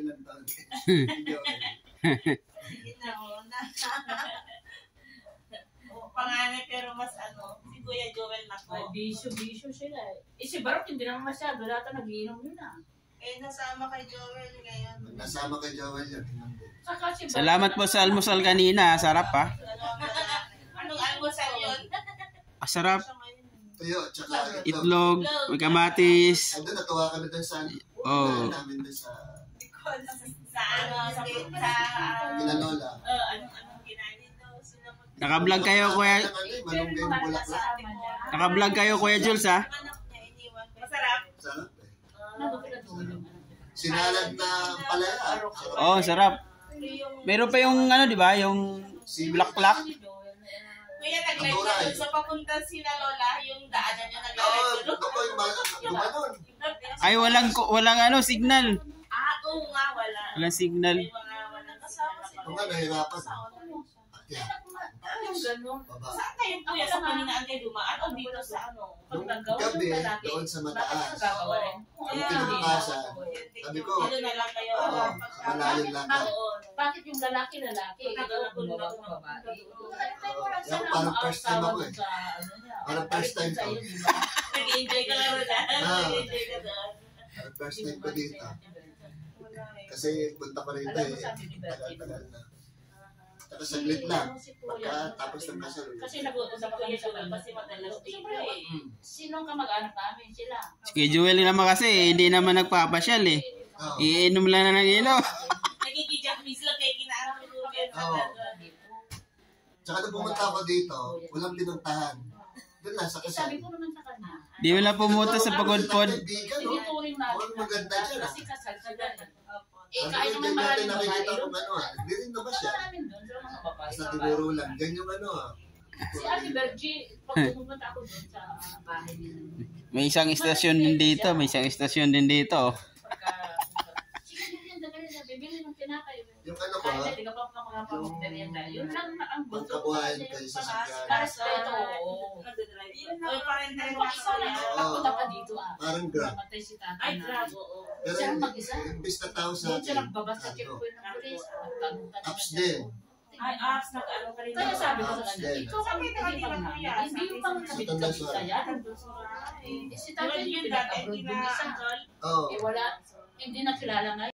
ilang taon. Sige na, oo na. Oo, Panganay pero mas ano, si Kuya Joel na Ay, ko. bisyo-bisyo sila eh. Eh, si Barok hindi naman masyado. Data nagiinom yun ah. Eh, nasama kay Joel ngayon. Nasama kay Joel yun. Saka si Salamat po sa almusal kanina. Sarap pa. Anong almusal yun? Ah, sarap. Tuyo, tsaka itlog. May kamatis. Ando, natuwa kami dun sa ano. Punta namin dun sa Sa ano, sa sa... kila Lola. Uh, anong anong? Sila mag- Naka-vlog kayo, Kuya. Ano, Malunggay na bulaklak. Naka-vlog kayo, Kuya Jules, ha? Masarap. Sarap eh. Sinalad na palaya. Oo, sarap. Meron pa yung ano, di ba? Yung Si bulaklak. Kuya, nag-live sa papunta sila Lola, yung daanan niya Oo, nag-live ito ko yung gumanon. Ay, walang, walang ano, signal. Ah, oo nga, wala. Walang signal. May mga walang kasama si Ito nga, nahirapan. Yung ganun. baba. Saan kayo kuya sa paninaan kayo dumaan o dito sa ano? Nung Pag nagawa gabi, yung doon sa bakit mataas. rin? Ang Yeah. kinabukasan, sabi ko, Dito na lang kayo. Oo, malayo lang. Oo. Bakit yung lalaki lalaki? Ikaw na- ng babae. Oo. Parang parang first time ako eh. ano. Parang first time ko. Nag-enjoy ka lang rin. Ah. Nag-enjoy ka doon. Ang first time ko dito. Wala eh. Kasi punta ko rito eh. Tagal-tagal na. Saka saglit lang. Pagka tapos ng kasal. Kasi nag-uusap kami sa kanya. Kasi madalas dito eh. Hmm. sinong kamag-anak namin sila? Si Kuya Joel naman kasi, hindi naman nagpapasyal eh. Oo. Iinom lang na ng ilaw. Nagkikijahmis lang kay kinaarap. Oo. Tsaka nung pumunta ako dito, walang pinuntahan. Doon lang sa Eh, kasal. sabi ko naman sa kanya, Di wala pumunta sa. Kaibigan, no? tinuturing namin Mukhang maganda na- dyan, ah. Kasi kasal sila. eh. Eh, ko, kahit hindi naman maraming babae nakikita doon. kung ano ah. Hindi rin naman siya. Punta namin doon, sila mga babae. Basta tinuro lang. Ganyan ano ah. Si Ate Bergie, pag pumunta ako doon sa bahay nila. May isang istasyon din dito, may isang istasyon din dito. Na. Yung ano ko Kahit ah, hindi ka pa mga mga pamagmerienda. Yun lang na ang gusto ko. Pagkabuhayan kasi kayo sa sakyan. Para respeto, oo. Yun na pa rin tayo Kung dito ah. parang grab. Namatay si tatay Ay, grab, oo. Pero Siya mag-isa. imbis na tao sa Doon siya atin, nagbabas sa ano, checkpoint ng. Nagtanong-tanong Apps siya. din. Ay, apps, nag-ano ka rin. Kaya sabi ko sa kanya, din. ikaw pang namin. Hindi yung pang Sa kabit-kabit Tandas ka yan. Eh, Eh, Si tatay yung pinag-abroad na, isa. Oo. Eh wala, hindi na kilala nga